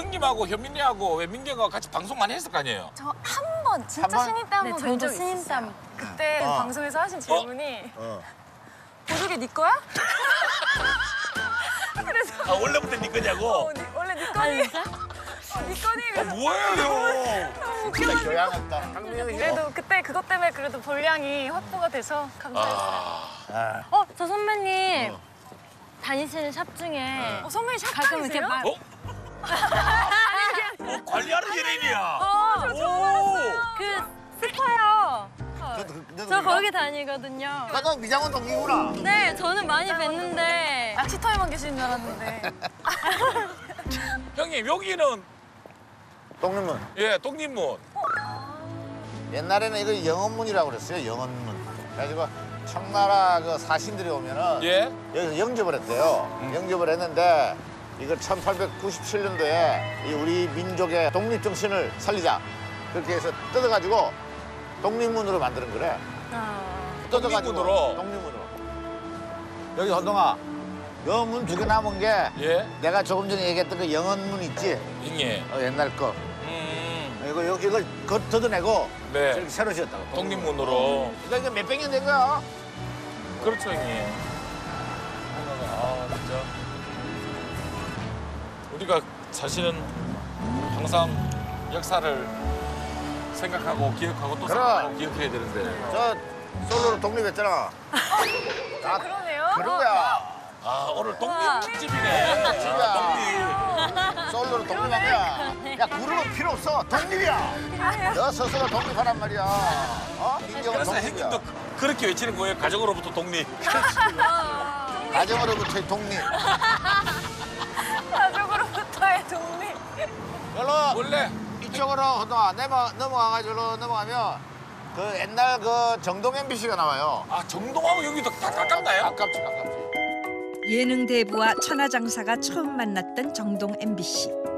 형님하고 현민이하고 왜 민경하고 같이 방송 많이 했을 거 아니에요? 저 한 번 진짜 한 번? 신인 때한 네, 번 저도. 땀. 그때 어. 방송에서 하신 질문이 어. 보조개 네 거야? 아 원래부터 네 거냐고? 어, 네- 원래 네 거니? 네 거니? 그래서 뭐예요 형? 너무 진짜 웃겨가지고. 그래도 그때 그것 때문에 그래도 분량이 확보가 돼서 감사했어요. 아, 어, 저 선배님 다니시는 샵 중에 어, 선배님 샵 가끔 이렇게 다니세요? 말, 어? 어, 그래? 거기 다니거든요. 나도 미장원 동기구나. 네, 저는 많이 뵀는데 아, 치터에만 계시는 줄 알았는데. 형님 여기는 동림문. 예 독립문. 옛날에는 이거 영원문이라고 그랬어요. 영원문. 그래가지고 청나라 그 사신들이 오면은 예. 여기서 영접을 했대요. 음. 영접을 했는데 이걸 1897년도에 이 우리 민족의 독립 정신을 살리자 그렇게 해서 뜯어가지고 독립문으로 만드는 거래. 뜯어가지고 독립문으로? 독립문으로. 여기 헌동아, 영문 두 개 남은 게 예. 내가 조금 전에 얘기했던 그 영원문 있지? 형님. 어, 옛날 거. 음. 이거 이거- 이걸 거- 걷어내고 네. 저렇게 새로 지었다고. 독립문으로. 그러니까 이게 몇백 년 된 거야. 그렇죠 형님. 아 진짜. 우리가 사실은 항상 역사를 생각하고 기억하고 또 그래. 생각하고 기억해야 되는데. 저 솔로로 독립했잖아. 아, 그러네요. 그런 거야. 아 오늘 독립 특집이네. 독립. 솔로로 독립한 거야. 야, 그룹은 필요 없어. 독립이야. 너 스스로 독립하란 말이야. 어? 그래서 독립이야. 형님도 그렇게 외치는 거예요. 가족으로부터 독립. 가정으로부터의 독립. 가족으로부터의 독립. 원래 이쪽으로 넘어, 넘어가가지고 넘어가면 그 옛날 그 정동 MBC가 나와요. 아 정동하고 여기도 다 가깝나요? 가깝지, 가깝지. 예능 대부와 천하장사가 처음 만났던 정동 MBC.